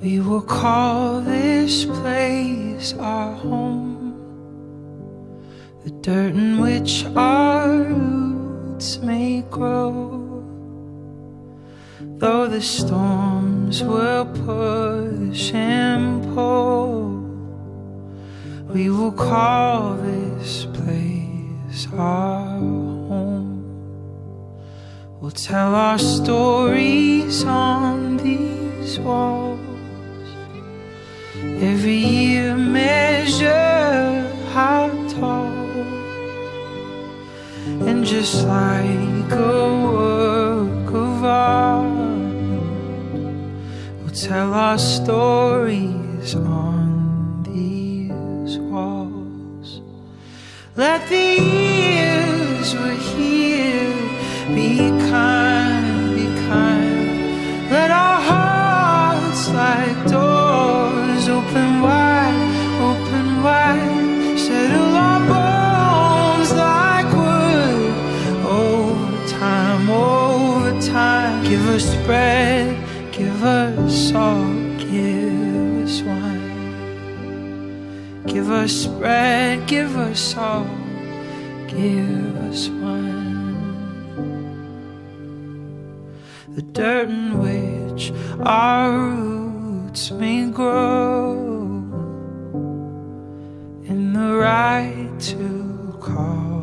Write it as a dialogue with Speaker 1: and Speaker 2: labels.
Speaker 1: will call this place our home. The dirt in which our roots may grow. Though the storms will push and pull, we will call this place our home. We'll tell our stories on these walls. Every year measure how tall. And just like a work of art, we'll tell our stories on these walls. Let the years we're here be kind, be kind. Let our hearts like doors open wide, open wide. Settle our bones like wood over oh, time, over time. Give us bread, give us salt, give us wine. Give us bread, give us salt, give us wine. The dirt in which our roots may grow, right to call